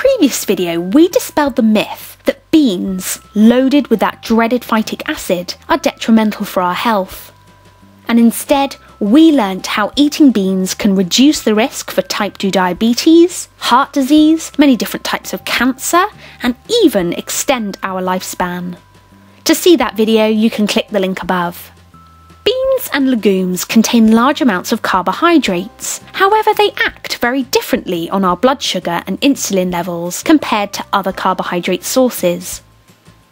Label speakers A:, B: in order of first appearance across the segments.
A: previous video, we dispelled the myth that beans, loaded with that dreaded phytic acid, are detrimental for our health. And instead, we learnt how eating beans can reduce the risk for type 2 diabetes, heart disease, many different types of cancer, and even extend our lifespan. To see that video, you can click the link above. Beans and legumes contain large amounts of carbohydrates. However, they act very differently on our blood sugar and insulin levels compared to other carbohydrate sources.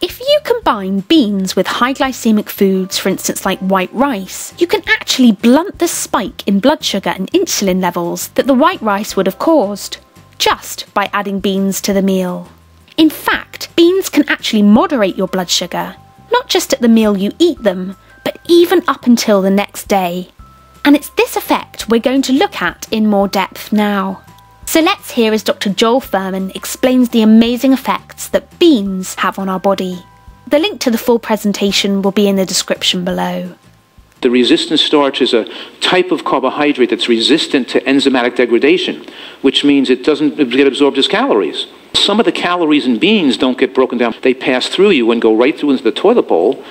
A: If you combine beans with high glycemic foods, for instance like white rice, you can actually blunt the spike in blood sugar and insulin levels that the white rice would have caused, just by adding beans to the meal. In fact, beans can actually moderate your blood sugar, not just at the meal you eat them, even up until the next day. And it's this effect we're going to look at in more depth now. So let's hear as Dr. Joel Fuhrman explains the amazing effects that beans have on our body. The link to the full presentation will be in the description below.
B: The resistant starch is a type of carbohydrate that's resistant to enzymatic degradation, which means it doesn't get absorbed as calories. Some of the calories in beans don't get broken down. They pass through you and go right through into the toilet bowl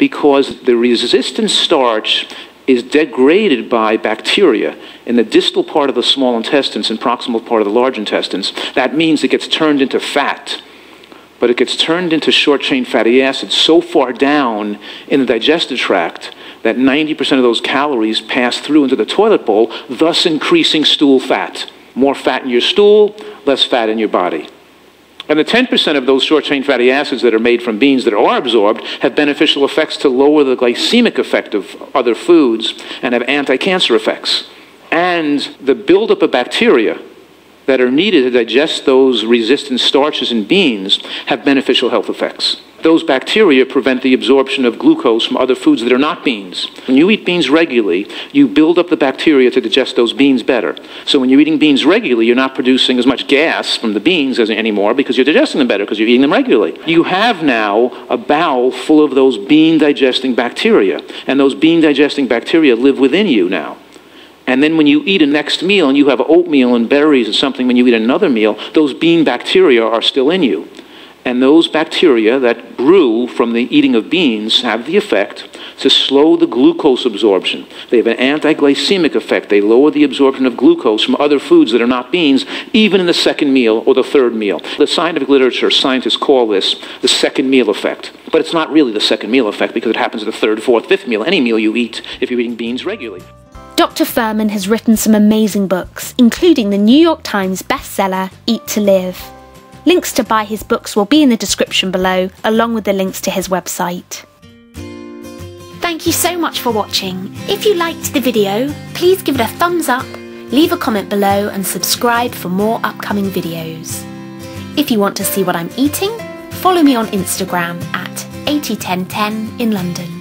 B: because the resistant starch is degraded by bacteria in the distal part of the small intestines and proximal part of the large intestines. That means it gets turned into fat. But it gets turned into short chain fatty acids so far down in the digestive tract that 90% of those calories pass through into the toilet bowl, thus increasing stool fat. More fat in your stool, less fat in your body. And the 10% of those short chain fatty acids that are made from beans that are absorbed have beneficial effects to lower the glycemic effect of other foods and have anti cancer effects. And the buildup of bacteria that are needed to digest those resistant starches in beans have beneficial health effects. Those bacteria prevent the absorption of glucose from other foods that are not beans. When you eat beans regularly, you build up the bacteria to digest those beans better. So when you're eating beans regularly, you're not producing as much gas from the beans as anymore because you're digesting them better because you're eating them regularly. You have now a bowel full of those bean digesting bacteria, and those bean digesting bacteria live within you now. And then when you eat a next meal and you have oatmeal and berries or something, when you eat another meal, those bean bacteria are still in you. And those bacteria that grew from the eating of beans have the effect to slow the glucose absorption. They have an anti glycemic effect. They lower the absorption of glucose from other foods that are not beans, even in the second meal or the third meal. The scientific literature, scientists call this the second meal effect. But it's not really the second meal effect because it happens at the third, fourth, fifth meal, any meal you eat if you're eating beans regularly.
A: Dr. Fuhrman has written some amazing books, including the New York Times bestseller Eat to Live. Links to buy his books will be in the description below, along with the links to his website. Thank you so much for watching. If you liked the video, please give it a thumbs up, leave a comment below and subscribe for more upcoming videos. If you want to see what I'm eating, follow me on Instagram at 801010 in London.